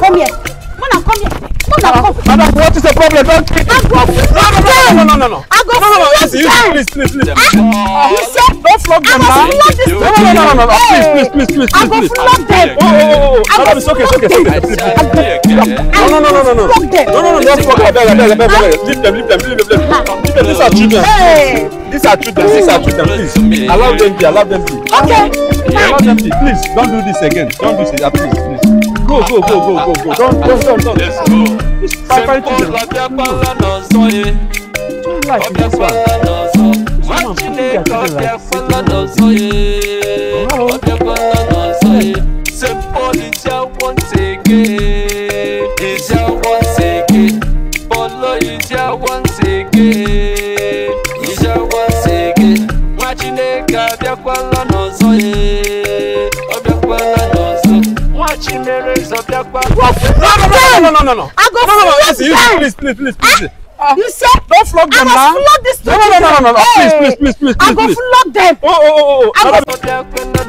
come here. Mona, come here. Mona, come. Madam, what is the problem? Don't kill me. no, no, flog them. No, no, no, no. I go no, no, Please, please, please. Ah, you said don't flog them now. no, go flog this. No, no, no, no, no, no. Please, please, please, please. I go flog them. Oh, oh, oh. Madam, it's okay, it's okay, it's okay. No, no, no, no, no, no. no, no, No, no, no, no, no, no, no, no, no, no, Leave them, leave them, leave them, leave them. These are children. Hey. These are children. These are children. Please, allow them be. Allow them be. Okay. Allow them be. Please, don't do this again. Don't do this. Please, please go go go go go go don don don don. let's go. simple lọ́bẹ̀ pàlọ́ náà sọ yé. ọbẹ̀ pàlọ́ náà sọ. májèlé lọ́bẹ̀ pàlọ́ náà sọ yé. ọbẹ̀ pàlọ́ náà sọ yé. simple ìjà wọ́n tẹ̀gẹ́. ìjà wọ́n tẹ̀gẹ́. pàlọ́ ìjà wọ́n tẹ̀gẹ́. ìjà wọ́n tẹ̀gẹ́. májèlé lọ́bẹ̀ pàlọ́ náà sọ yé. No, no, no, no, no, no. I go no, no, no, listen, you, please, please, please, please. you said don't flog them man! I go flog this. No, no, no, no, no, no. Please, please, please, please, please. I go flog them. Oh, oh, oh, oh. I go.